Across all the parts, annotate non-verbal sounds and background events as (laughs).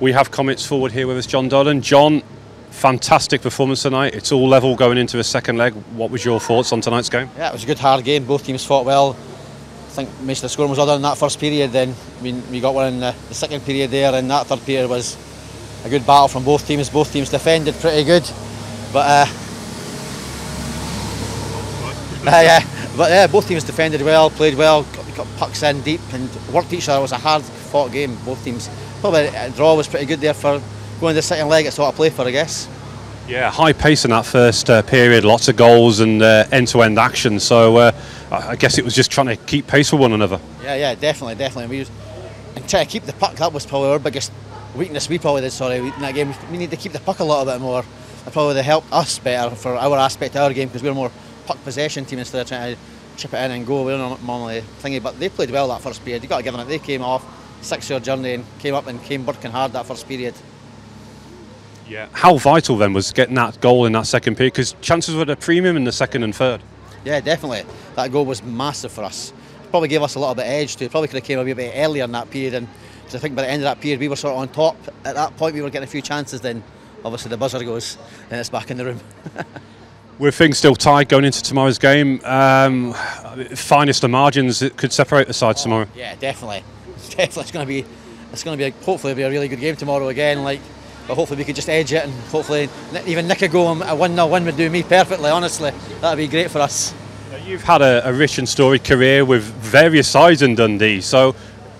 We have Comets forward here with us, John Dolan. John, fantastic performance tonight. It's all level going into the second leg. What was your thoughts on tonight's game? Yeah, it was a good hard game. Both teams fought well. I think most of the scoring was other in that first period. Then we, we got one in the, the second period there, and that third period was a good battle from both teams. Both teams defended pretty good, but uh, uh, (laughs) yeah, but yeah, both teams defended well, played well, pucks in deep, and worked each other. It was a hard fought game. Both teams. Probably a draw was pretty good there for going to the second leg. It's what I play for, I guess. Yeah, high pace in that first uh, period, lots of goals and uh, end-to-end action. So uh, I guess it was just trying to keep pace with one another. Yeah, yeah, definitely, definitely. We was, and try to keep the puck. That was probably our biggest weakness. We probably did. Sorry, in that game, we need to keep the puck a little bit more. That probably helped us better for our aspect of our game because we're more puck possession team instead of trying to chip it in and go. We're not normally thingy, but they played well that first period. You got to give them it. They came off six-year journey and came up and came working hard that first period. Yeah. How vital then was getting that goal in that second period? Because chances were at a premium in the second and third. Yeah, definitely. That goal was massive for us. Probably gave us a little bit of edge too. Probably could have came a wee bit earlier in that period, and I think by the end of that period we were sort of on top. At that point we were getting a few chances. Then obviously the buzzer goes, and it's back in the room. (laughs) With things still tied going into tomorrow's game, um, finest of margins it could separate the sides tomorrow. Yeah, definitely. (laughs) Definitely, it's going to be. It's going to be. A, hopefully, be a really good game tomorrow again. Like, but hopefully we could just edge it and hopefully even nick a goal. A one 0 win would do me perfectly. Honestly, that'd be great for us. You've had a, a rich and storied career with various sides in Dundee. So,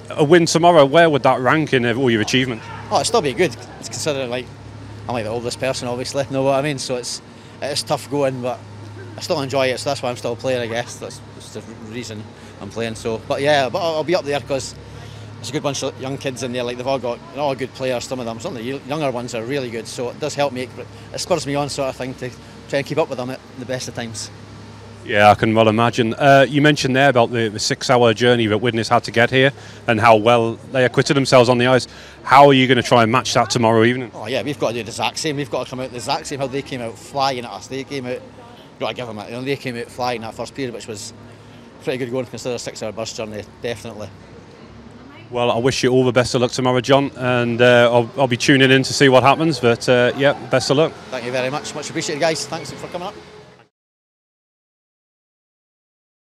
a win tomorrow, where would that rank in all your achievements? Oh, it'd still be good. It's considered like I'm like the oldest person, obviously. Know what I mean? So it's it's tough going, but I still enjoy it. So that's why I'm still playing. I guess that's, that's the reason I'm playing. So, but yeah, but I'll, I'll be up there because there's a good bunch of young kids in there. Like they've all got all good players. Some of them, some of the younger ones are really good. So it does help me. It spurs me on, sort of thing, to try and keep up with them at the best of times. Yeah, I can well imagine. Uh, you mentioned there about the, the six-hour journey that Widnes had to get here and how well they acquitted themselves on the ice. How are you going to try and match that tomorrow evening? Oh yeah, we've got to do the exact same. We've got to come out the exact same how they came out flying at us. They came out. Got to give them it. You know, they came out flying that first period, which was pretty good going to consider a six-hour bus journey. Definitely. Well, I wish you all the best of luck tomorrow, John, and uh, I'll, I'll, be tuning in to see what happens. But uh, yeah, best of luck. Thank you very much. Much appreciated, guys. Thanks for coming up.